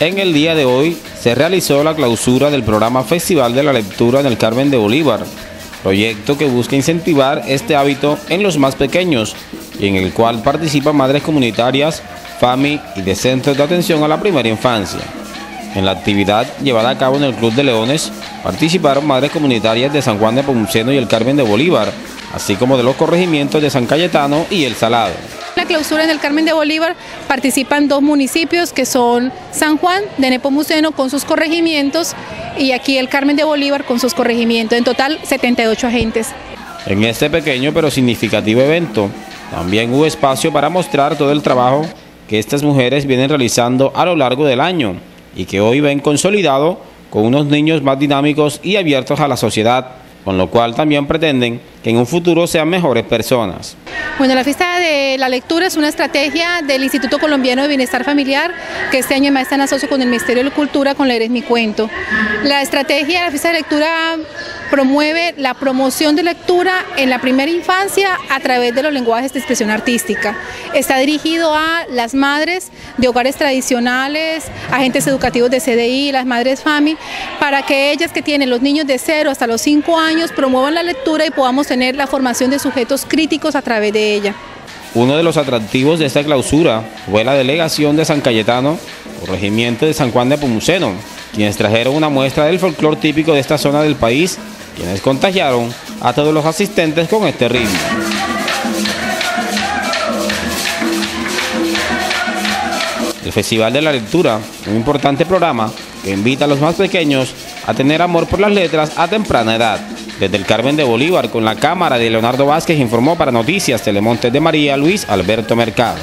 En el día de hoy se realizó la clausura del programa Festival de la Lectura en el Carmen de Bolívar, proyecto que busca incentivar este hábito en los más pequeños y en el cual participan madres comunitarias, FAMI y de centros de atención a la primera infancia. En la actividad llevada a cabo en el Club de Leones participaron madres comunitarias de San Juan de Pomuceno y el Carmen de Bolívar, así como de los corregimientos de San Cayetano y El Salado. La clausura en el Carmen de Bolívar participan dos municipios que son San Juan de Nepomuceno con sus corregimientos y aquí el Carmen de Bolívar con sus corregimientos, en total 78 agentes. En este pequeño pero significativo evento también hubo espacio para mostrar todo el trabajo que estas mujeres vienen realizando a lo largo del año y que hoy ven consolidado con unos niños más dinámicos y abiertos a la sociedad, con lo cual también pretenden que en un futuro sean mejores personas. Bueno, la fiesta de la lectura es una estrategia del Instituto Colombiano de Bienestar Familiar que este año además está en asocio con el Ministerio de Cultura con Leer es mi cuento. La estrategia de la fiesta de lectura promueve la promoción de lectura en la primera infancia a través de los lenguajes de expresión artística. Está dirigido a las madres de hogares tradicionales, agentes educativos de CDI, las madres FAMI, para que ellas que tienen los niños de 0 hasta los 5 años promuevan la lectura y podamos tener la formación de sujetos críticos a través de ella. Uno de los atractivos de esta clausura fue la delegación de San Cayetano, corregimiento de San Juan de Pomuceno, quienes trajeron una muestra del folclore típico de esta zona del país, quienes contagiaron a todos los asistentes con este ritmo. El Festival de la Lectura, un importante programa que invita a los más pequeños a tener amor por las letras a temprana edad. Desde el Carmen de Bolívar, con la cámara de Leonardo Vázquez, informó para Noticias Telemontes de María Luis Alberto Mercado.